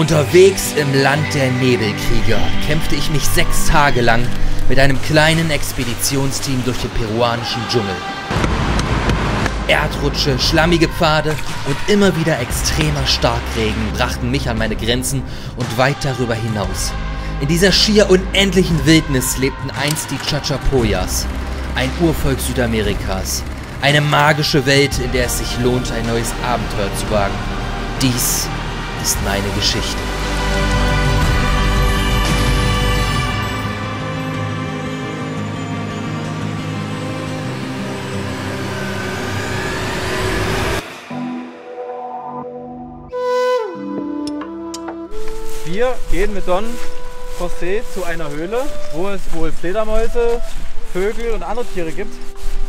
Unterwegs im Land der Nebelkrieger kämpfte ich mich sechs Tage lang mit einem kleinen Expeditionsteam durch den peruanischen Dschungel. Erdrutsche, schlammige Pfade und immer wieder extremer Starkregen brachten mich an meine Grenzen und weit darüber hinaus. In dieser schier unendlichen Wildnis lebten einst die Chachapoyas, ein Urvolk Südamerikas. Eine magische Welt, in der es sich lohnt, ein neues Abenteuer zu wagen. Dies ist meine Geschichte. Wir gehen mit Don José zu einer Höhle, wo es wohl Fledermäuse, Vögel und andere Tiere gibt.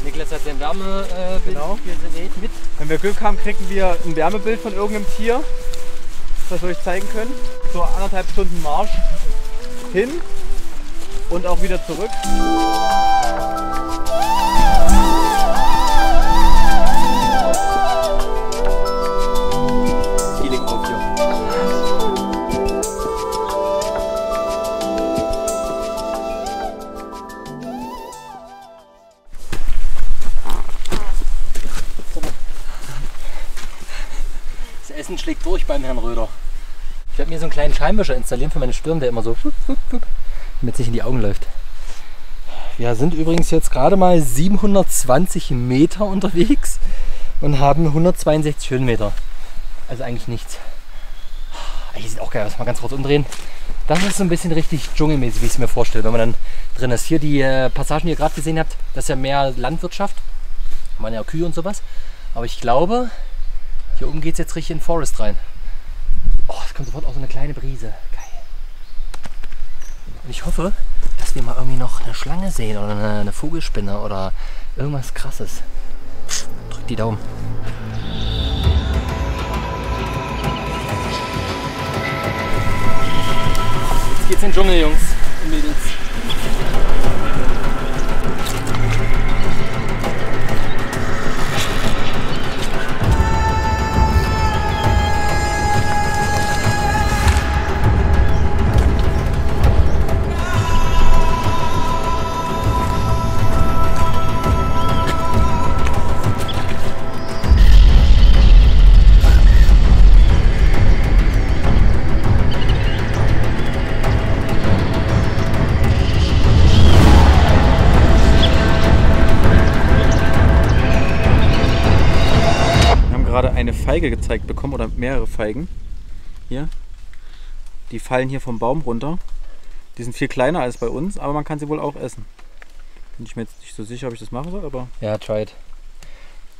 Niklas hat sein Wärmebild Genau. gesät mit. Wenn wir Glück haben, kriegen wir ein Wärmebild von irgendeinem Tier, das wir euch zeigen können. So anderthalb Stunden Marsch hin und auch wieder zurück. Feeling auf hier. Das Essen schlägt durch beim Herrn Röder. Mir so einen kleinen Scheinwischer installieren für meine Stirn, der immer so, es nicht in die Augen läuft. Wir sind übrigens jetzt gerade mal 720 Meter unterwegs und haben 162 Höhenmeter. Also eigentlich nichts. Hier sieht auch geil aus. Mal ganz kurz umdrehen. Das ist so ein bisschen richtig dschungelmäßig, wie ich es mir vorstelle, wenn man dann drin ist. Hier die äh, Passagen, die ihr gerade gesehen habt, das ist ja mehr Landwirtschaft. Waren ja Kühe und sowas. Aber ich glaube, hier oben geht es jetzt richtig in den Forest rein. Oh, es kommt sofort auch so eine kleine Brise. Geil. Und ich hoffe, dass wir mal irgendwie noch eine Schlange sehen oder eine, eine Vogelspinne oder irgendwas krasses. Drück die Daumen. Jetzt geht's in den Dschungel, Jungs und Mädels. Feige gezeigt bekommen oder mehrere Feigen. Hier. Die fallen hier vom Baum runter. Die sind viel kleiner als bei uns, aber man kann sie wohl auch essen. Bin ich mir jetzt nicht so sicher, ob ich das machen soll, aber Ja, try it.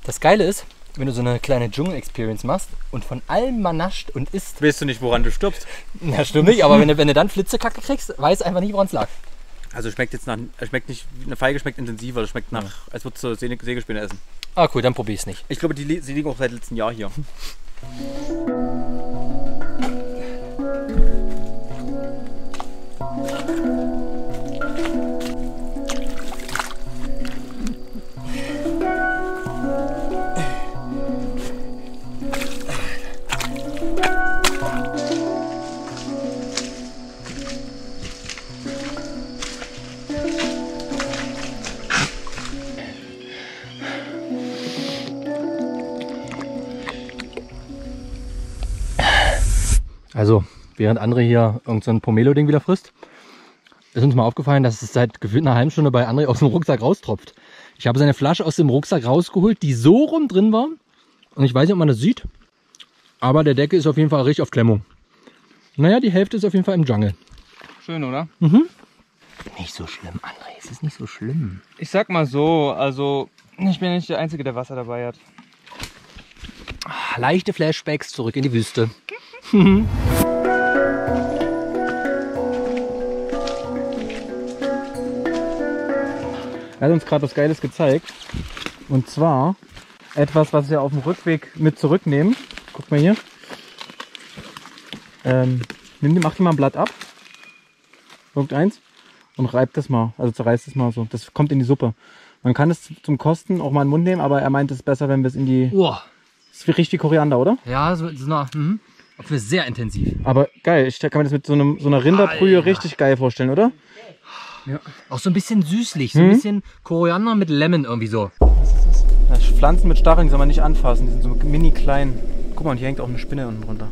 Das Geile ist, wenn du so eine kleine Dschungel-Experience machst und von allem mal nascht und isst. weißt du nicht, woran du stirbst. Ja, stimmt nicht, aber wenn du, wenn du dann Flitzekacke kriegst, weiß einfach nicht, woran es lag. Also schmeckt jetzt nach, schmeckt nicht, eine Feige schmeckt intensiver, das schmeckt nach, als würdest du Säge- Sägespäne essen. Ah, cool, dann probier ich's nicht. Ich glaube, die, sie liegen auch seit letztem Jahr hier. Also, während André hier irgendein so Pomelo-Ding wieder frisst, ist uns mal aufgefallen, dass es seit gefühlt einer halben Stunde bei André aus dem Rucksack raustropft. Ich habe seine Flasche aus dem Rucksack rausgeholt, die so rum drin war. Und ich weiß nicht, ob man das sieht. Aber der Deckel ist auf jeden Fall richtig auf Klemmung. Naja, die Hälfte ist auf jeden Fall im Jungle. Schön, oder? Nicht so schlimm, André. Es ist nicht so schlimm. Ich sag mal so, also ich bin nicht der Einzige, der Wasser dabei hat. Leichte Flashbacks zurück in die Wüste. Er hat uns gerade was Geiles gezeigt. Und zwar etwas, was wir auf dem Rückweg mit zurücknehmen. Guck mal hier. Ähm, nimm, die- mach dir mal ein Blatt ab. Punkt eins. Und reib das mal. Also zerreißt das mal so. Das kommt in die Suppe. Man kann es zum Kosten auch mal in den Mund nehmen, aber er meint es ist besser, wenn wir es in die. Boah. Das riecht wie Koriander, oder? Ja, so, so nach. Mhm. Für sehr intensiv. Aber geil, ich kann mir das mit so, einem, so einer Rinderbrühe Alter. richtig geil vorstellen, oder? Auch so ein bisschen süßlich, so ein Hm? bisschen Koriander mit Lemon irgendwie so. Ja, Pflanzen mit Stacheln soll man nicht anfassen, die sind so mini klein. Guck mal, und hier hängt auch eine Spinne unten runter.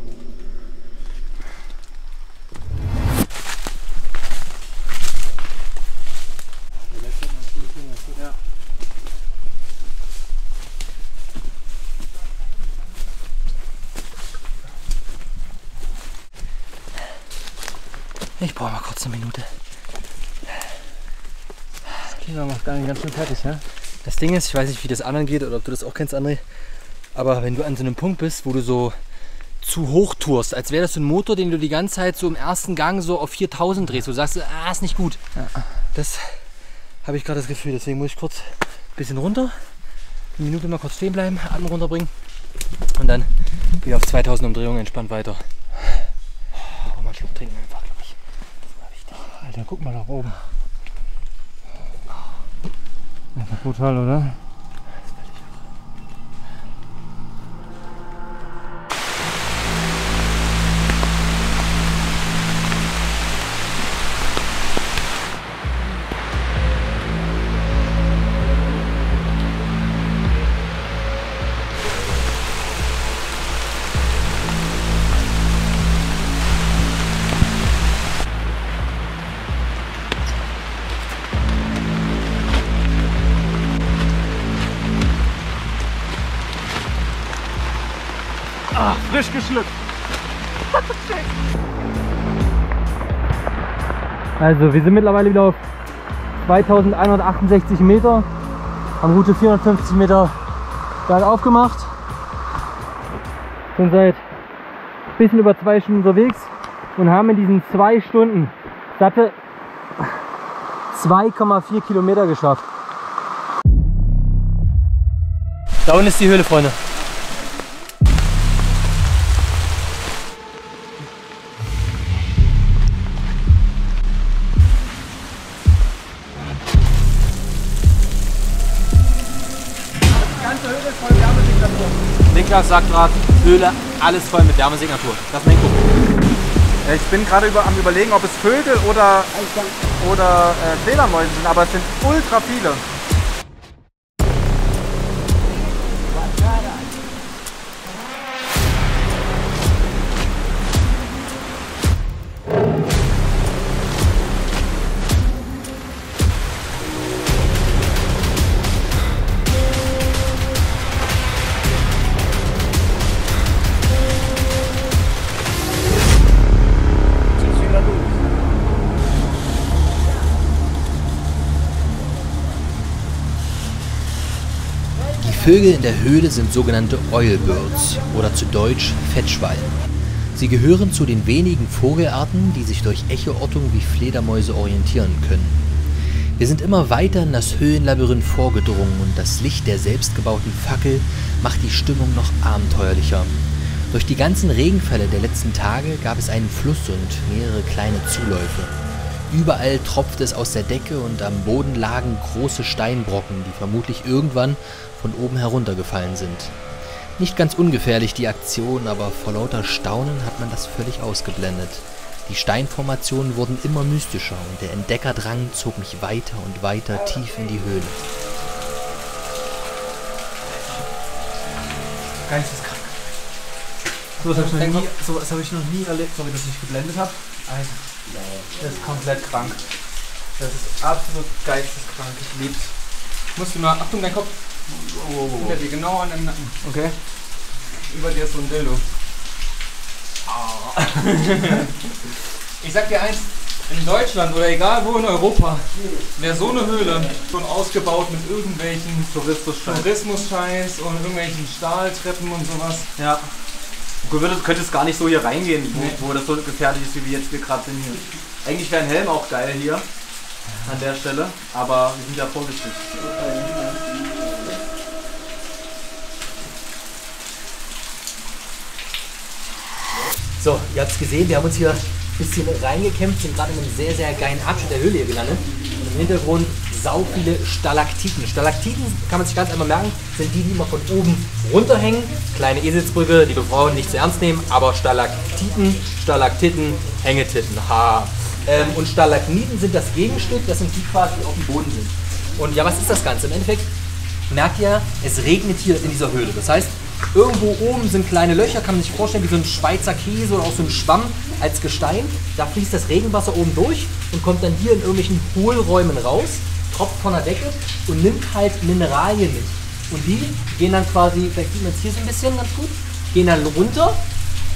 Ich brauche mal kurz eine Minute. Klima macht nicht ganz schön fertig, ja? Das Ding ist, ich weiß nicht, wie das anderen geht oder ob du das auch kennst, André. Aber wenn du an so einem Punkt bist, wo du so zu hoch tourst, als wäre das so ein Motor, den du die ganze Zeit so im ersten Gang so auf 4000 drehst, du sagst, ah, ist nicht gut. Das habe ich gerade das Gefühl. Deswegen muss ich kurz ein bisschen runter, eine Minute mal kurz stehen bleiben, Atmen runterbringen und dann wieder auf 2000 Umdrehungen entspannt weiter. Auch mal einen Schluck trinken einfach, glaube ich. Das war wichtig. Alter, guck mal nach oben. Einfach brutal, oder? Frisch geschlüpft. Also wir sind mittlerweile wieder auf 2168 Meter, haben gute 450 Meter bergauf gemacht, sind seit ein bisschen über zwei Stunden unterwegs und haben in diesen zwei Stunden satte 2,4 Kilometer geschafft. Da unten ist die Höhle, Freunde. Niklas sagt Höhle, alles voll mit Wärmesignatur. Lass mal hingucken. Ich bin gerade über, am überlegen, ob es Vögel oder, oder äh, Fledermäuse sind, aber es sind ultra viele. Vögel in der Höhle sind sogenannte Oilbirds oder zu Deutsch Fettschwalben. Sie gehören zu den wenigen Vogelarten, die sich durch Echoortung wie Fledermäuse orientieren können. Wir sind immer weiter in das Höhenlabyrinth vorgedrungen und das Licht der selbstgebauten Fackel macht die Stimmung noch abenteuerlicher. Durch die ganzen Regenfälle der letzten Tage gab es einen Fluss und mehrere kleine Zuläufe. Überall tropfte es aus der Decke und am Boden lagen große Steinbrocken, die vermutlich irgendwann von oben heruntergefallen sind. Nicht ganz ungefährlich die Aktion, aber vor lauter Staunen hat man das völlig ausgeblendet. Die Steinformationen wurden immer mystischer und der Entdeckerdrang zog mich weiter und weiter tief in die Höhle. Geisteskrank. So was habe ich, noch nie- hab ich noch nie erlebt, sorry, dass ich geblendet habe. Alter, das ist komplett krank. Das ist absolut geisteskrank. Ich lieb's. Musst du mal, Achtung, dein Kopf. Hinter dir, genau an deinem Nacken. Okay. Über dir ist so ein Dildo. ich sag dir eins, in Deutschland oder egal wo in Europa, wäre so eine Höhle schon ausgebaut mit irgendwelchen Tourismus-Scheiß. Tourismus-Scheiß und irgendwelchen Stahltreppen und sowas. Ja. Du würdest, könntest gar nicht so hier reingehen, wo, wo das so gefährlich ist, wie wir jetzt gerade sind hier. Eigentlich wäre ein Helm auch geil hier an der Stelle, aber wir sind ja vorsichtig. So, ihr habt es gesehen, wir haben uns hier ein bisschen reingekämpft, sind gerade in einem sehr, sehr geilen Abschnitt der Höhle hier gelandet. Und im Hintergrund sau viele Stalaktiten. Stalaktiten kann man sich ganz einfach merken, sind die, die immer von oben runterhängen. Kleine Eselsbrücke, liebe Frauen, nicht zu ernst nehmen, aber Stalaktiten, Stalaktiten, Hängetitten. Ha. Ähm, und Stalagniten sind das Gegenstück, das sind die quasi, die auf dem Boden sind. Und ja, was ist das Ganze? Im Endeffekt merkt ihr, es regnet hier in dieser Höhle. Das heißt, irgendwo oben sind kleine Löcher, kann man sich vorstellen, wie so ein Schweizer Käse oder auch so ein Schwamm als Gestein. Da fließt das Regenwasser oben durch und kommt dann hier in irgendwelchen Hohlräumen raus, tropft von der Decke und nimmt halt Mineralien mit. Und die gehen dann quasi, vielleicht sieht man es hier so ein bisschen ganz gut, gehen dann runter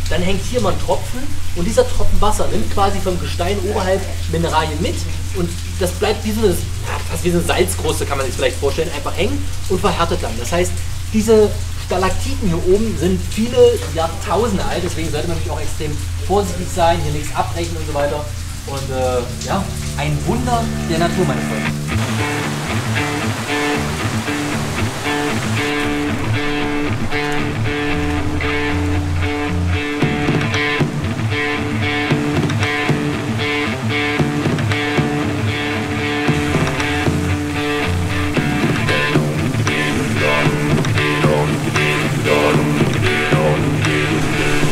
dann hängt hier mal ein Tropfen und dieser Tropfen Wasser nimmt quasi vom Gestein oberhalb Mineralien mit und das bleibt wie so eine, fast wie so eine Salzkruste, kann man sich vielleicht vorstellen, einfach hängen und verhärtet dann. Das heißt, diese Stalaktiten hier oben sind viele Jahrtausende alt, deswegen sollte man natürlich auch extrem vorsichtig sein, hier nichts abbrechen und so weiter. Und äh, ja, ein Wunder der Natur, meine Freunde.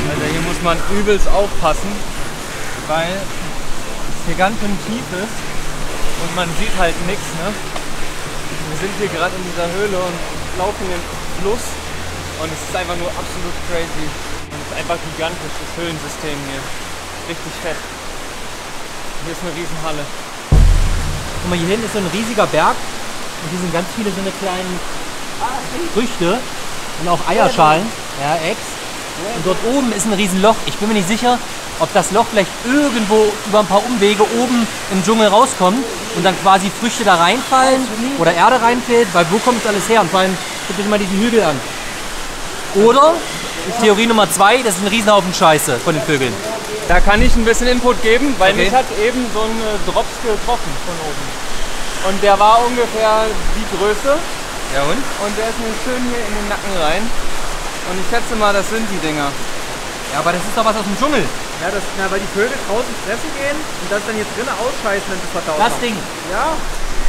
Also hier muss man übelst aufpassen, weil hier ganz schön tief ist und man sieht halt nichts. Ne? Wir sind hier gerade in dieser Höhle und laufen den Fluss und es ist einfach nur absolut crazy. Und es ist einfach gigantisch, das Höhlensystem hier. Richtig fett. Hier ist eine Riesenhalle. Guck mal, hier hinten ist so ein riesiger Berg und hier sind ganz viele so eine kleinen Früchte und auch Eierschalen. Ja, Eggs. Und dort oben ist ein Riesenloch. Ich bin mir nicht sicher, ob das Loch vielleicht irgendwo über ein paar Umwege oben im Dschungel rauskommt und dann quasi Früchte da reinfallen oder Erde reinfällt, weil wo kommt das alles her? Und vor allem, guck dir mal diesen Hügel an. Oder, Theorie Nummer zwei, das ist ein Riesenhaufen Scheiße von den Vögeln. Da kann ich ein bisschen Input geben, weil Okay. mich hat eben so ein äh, Drops getroffen von oben. Und der war ungefähr die Größe Ja und? und der ist mir schön hier in den Nacken rein. Und ich schätze mal, das sind die Dinger. Ja, aber das ist doch was aus dem Dschungel. Ja, das, na, weil die Vögel draußen fressen gehen und das dann jetzt drinnen ausscheißen, wenn sie verdaut Das haben. Ding. Ja.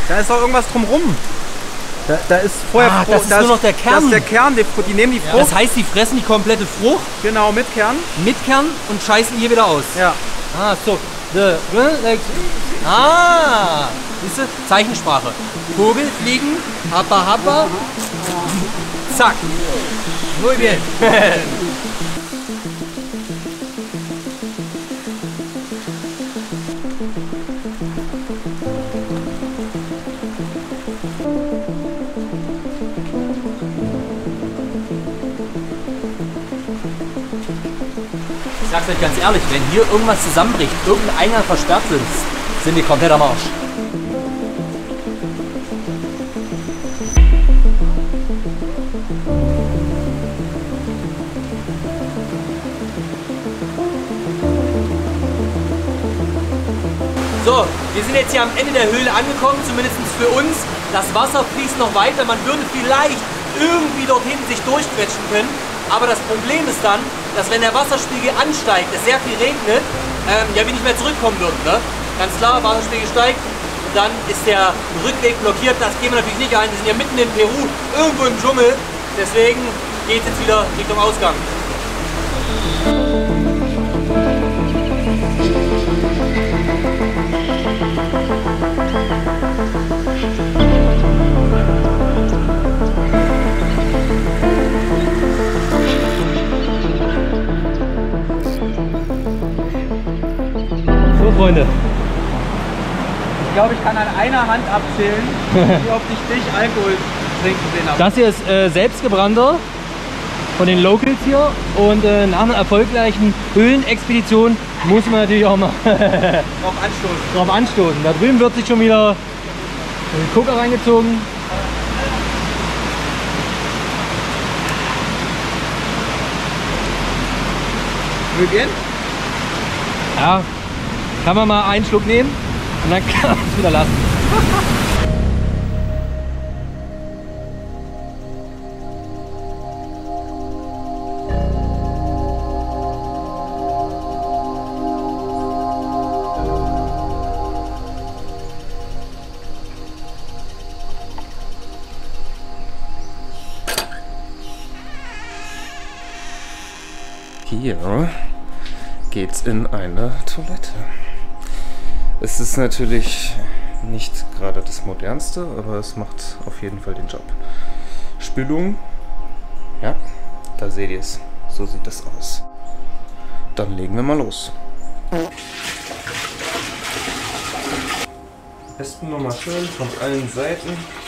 Da ist doch irgendwas drumrum. Da, da ist vorher Ah, Frucht- das ist da nur noch der Kern. Das ist der Kern, die, die nehmen die Frucht, Das heißt, die fressen die komplette Frucht genau, mit Kern. mit Kern und scheißen hier wieder aus. Ja. Ah, so. The, like, ah, siehst du? Zeichensprache. Vogel, fliegen, happa, happa. Zack. Muy bien. sag's euch ganz ehrlich, wenn hier irgendwas zusammenbricht, irgendein Eingang versperrt sind, sind wir komplett am Arsch. So, wir sind jetzt hier am Ende der Höhle angekommen, zumindest für uns. Das Wasser fließt noch weiter. Man würde vielleicht irgendwie dorthin sich durchquetschen können. Aber das Problem ist dann, dass wenn der Wasserspiegel ansteigt, es sehr viel regnet, ähm, ja, wir nicht mehr zurückkommen würden. Ne? Ganz klar, Wasserspiegel steigt und dann ist der Rückweg blockiert. Das gehen wir natürlich nicht ein. Wir sind ja mitten in Peru, irgendwo im Dschungel. Deswegen geht es jetzt wieder Richtung Ausgang. Freunde. Ich glaube, ich kann an einer Hand abzählen, wie oft ich dich Alkohol trinken sehen habe. Das hier ist äh, selbstgebrannter von den Locals hier und äh, nach einer erfolgreichen Höhlenexpedition muss man natürlich auch mal Drauf anstoßen. drauf anstoßen. Da drüben wird sich schon wieder ein Gucker reingezogen. Muy bien. Ja, kann man mal einen Schluck nehmen und dann kann man es wieder lassen. Hier geht's in eine Toilette. Es ist natürlich nicht gerade das modernste, aber es macht auf jeden Fall den Job. Spülung, ja, da seht ihr es. So sieht das aus. Dann legen wir mal los. Am besten nochmal schön von allen Seiten.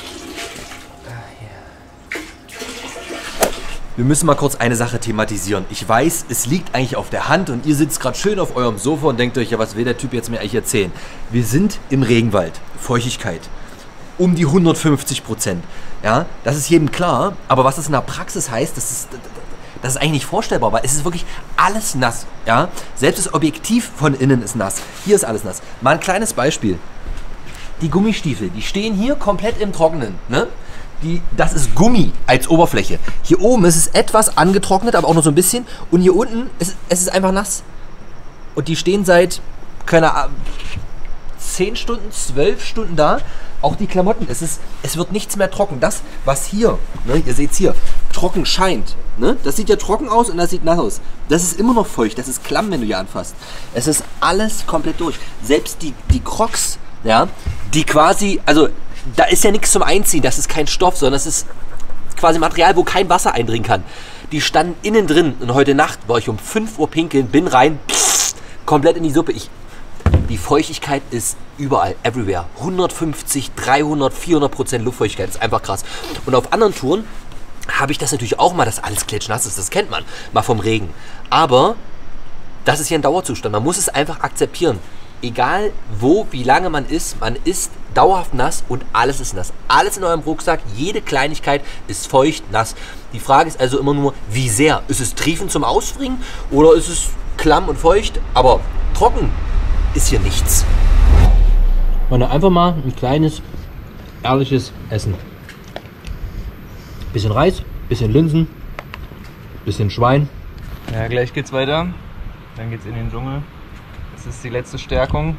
Wir müssen mal kurz eine Sache thematisieren. Ich weiß, es liegt eigentlich auf der Hand und ihr sitzt gerade schön auf eurem Sofa und denkt euch, ja, was will der Typ jetzt mir eigentlich erzählen? Wir sind im Regenwald. Feuchtigkeit. Um die 150 Prozent. Ja, das ist jedem klar. Aber was das in der Praxis heißt, das ist, das ist eigentlich nicht vorstellbar, weil es ist wirklich alles nass. Ja, selbst das Objektiv von innen ist nass. Hier ist alles nass. Mal ein kleines Beispiel. Die Gummistiefel, die stehen hier komplett im Trockenen. Ne? Die, das ist Gummi als Oberfläche. Hier oben ist es etwas angetrocknet, aber auch nur so ein bisschen. Und hier unten ist es ist einfach nass. Und die stehen seit, keine Ahnung, 10 Stunden, 12 Stunden da. Auch die Klamotten, es, ist, es wird nichts mehr trocken. Das, was hier, ne, ihr seht es hier, trocken scheint. Ne? Das sieht ja trocken aus und das sieht nass aus. Das ist immer noch feucht, das ist klamm, wenn du hier anfasst. Es ist alles komplett durch. Selbst die, die Crocs, ja, die quasi, also da ist ja nichts zum Einziehen, das ist kein Stoff, sondern das ist quasi Material, wo kein Wasser eindringen kann. Die standen innen drin und heute Nacht war ich um 5 Uhr pinkeln, bin rein, pff, komplett in die Suppe. Ich, die Feuchtigkeit ist überall, everywhere. 150, 300, 400 Prozent Luftfeuchtigkeit, ist einfach krass. Und auf anderen Touren habe ich das natürlich auch mal, dass alles klitschnass ist, das kennt man, mal vom Regen. Aber das ist hier ein Dauerzustand, man muss es einfach akzeptieren. Egal wo, wie lange man ist, man ist dauerhaft nass und alles ist nass. Alles in eurem Rucksack, jede Kleinigkeit ist feucht, nass. Die Frage ist also immer nur, wie sehr? Ist es triefend zum Ausfringen oder ist es klamm und feucht, aber trocken ist hier nichts. Meine, einfach mal ein kleines, ehrliches Essen. Bisschen Reis, bisschen Linsen, bisschen Schwein. Ja, gleich geht's weiter. Dann geht's in den Dschungel. Das ist die letzte Stärkung,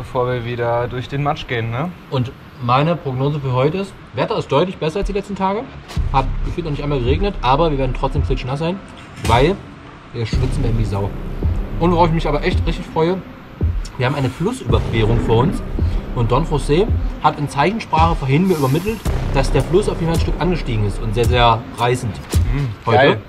bevor wir wieder durch den Matsch gehen, ne? Und meine Prognose für heute ist, Wetter ist deutlich besser als die letzten Tage. Hat gefühlt noch nicht einmal geregnet, aber wir werden trotzdem klitschnass sein, weil wir schwitzen werden wie Sau. Und worauf ich mich aber echt richtig freue, wir haben eine Flussüberquerung vor uns. Und Don José hat in Zeichensprache vorhin mir übermittelt, dass der Fluss auf jeden Fall ein Stück angestiegen ist und sehr, sehr reißend. heute. Geil.